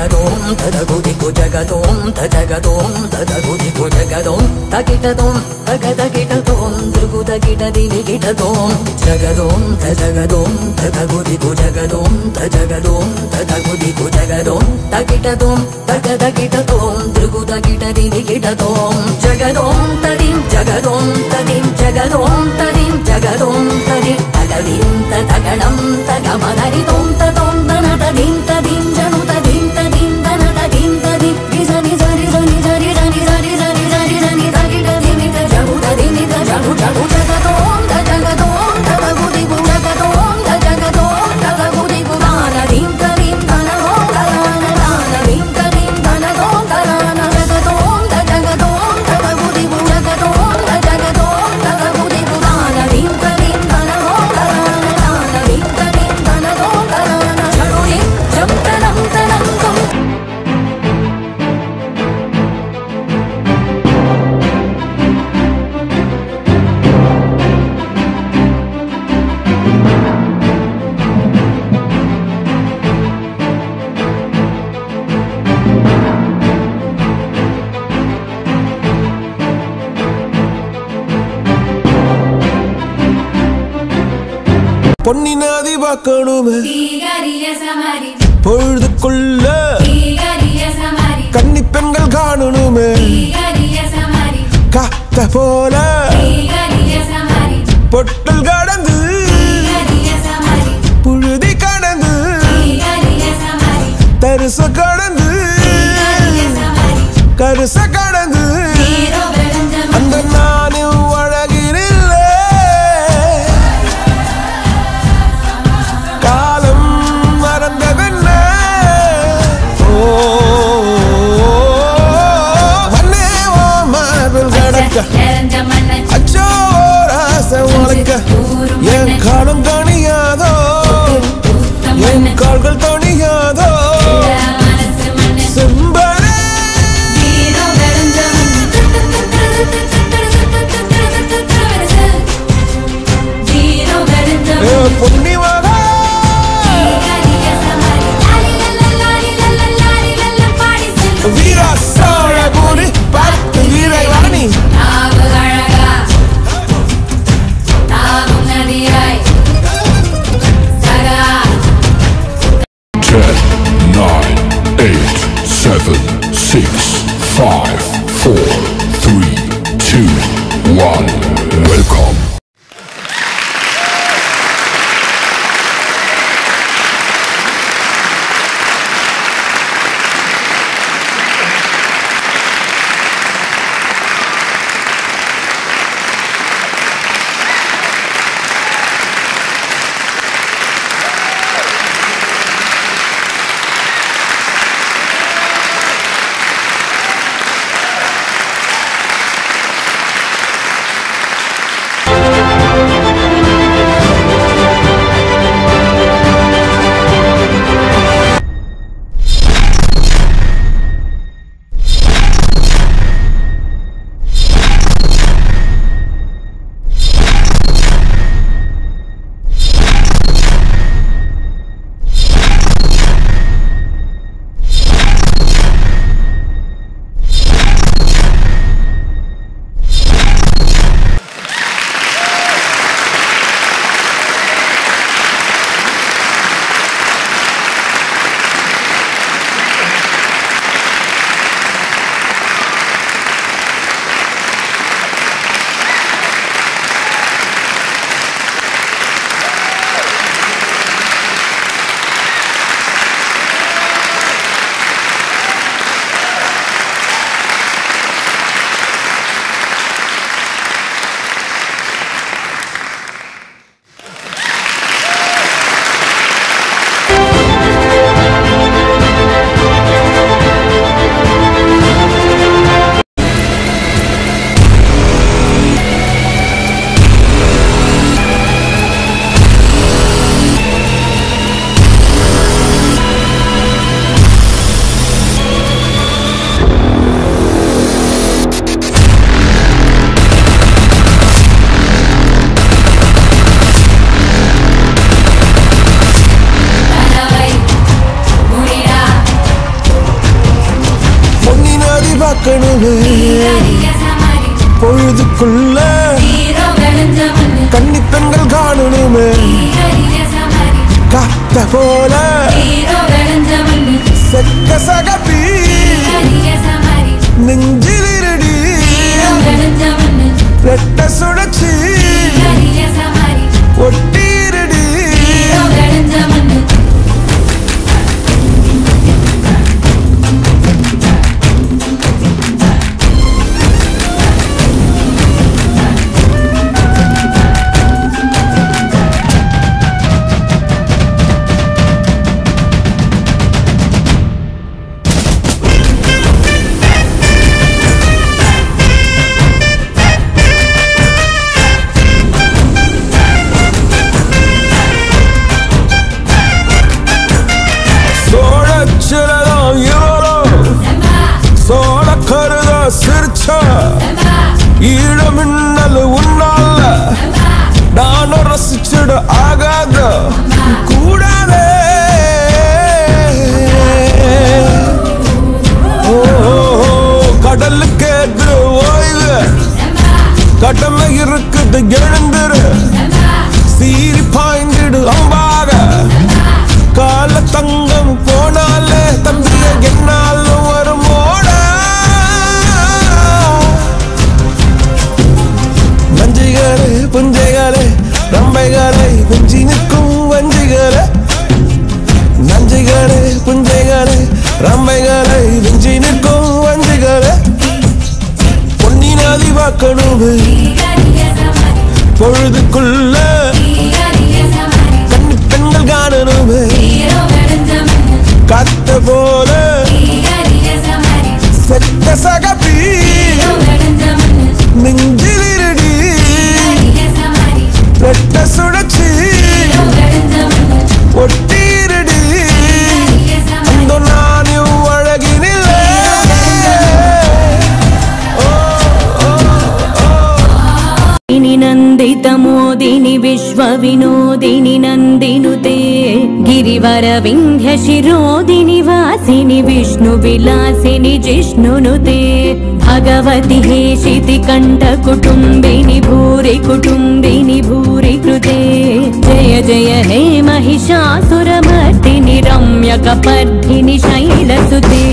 జగదోం తదగు దిగు జగదోం తగదోం జగదోం తదగు జగదోం తగిటదోం తగదగిటదోం దృగు తగిట దినిగిటదోం జగదోం తగదోం జగదోం తదగు జగదోం తగదోం జగదోం తదగు జగదోం తగిటదోం తగదగిటదోం దృగు తగిట దినిగిటదోం జగదోం తదిం జగదోం తదిం జగదోం తదిం జగదోం తది తగదిం తగణం తగమదరి பொன்னி நாதி பார்க்கணுமே பொழுதுக்குள்ள கன்னி பெண்கள் காணணுமே. காத்த போல பொட்டல் கடந்து புழுதி கடந்து தரிசு கடந்து Karusha seven, six, five, four, three, two, one. Welcome உருவாக்கணுமே. பொழுதுக்குள்ள கன்னித்தங்கள் காணணுமே. காத்த போல செக்க சோழ கருத சிரிச்சா? ஈழ மின்னல் உன்னால. நானும் ரசிச்சிட ஆகாத. கூடாதே கடலுக்கு எதிர ஓய்வு. கடமை இருக்குது எழுந்துரு. குஞ்சி நிற்கும் வஞ்சிகளே. நஞ்சிகளே புஞ்சைகளே ரம்பைகளை விஞ்சி நிற்கும் வஞ்சிகளே. பொன்னி நதி வாக்கணுமே. ஹீரரிய சமாரி பொழுதுக்குள்ள கண்ணி பெண்கள் காணணுமே. காத்த போல செத்த சகப்பி नन्दितमोदिनि विश्वविनोदिनि नन्दिनुते गिरिवरविन्ध्यशिरोदिनि वासिनि विष्णुविलासिनि जिष्णुनुते भगवति हेशिति कण्ठकुटुम्बिनि भूरि कुटुम्बिनि भूरि कृते जय जय हे महिषासुरमर्दिनि रम्यकपर्दिनि शैलसुते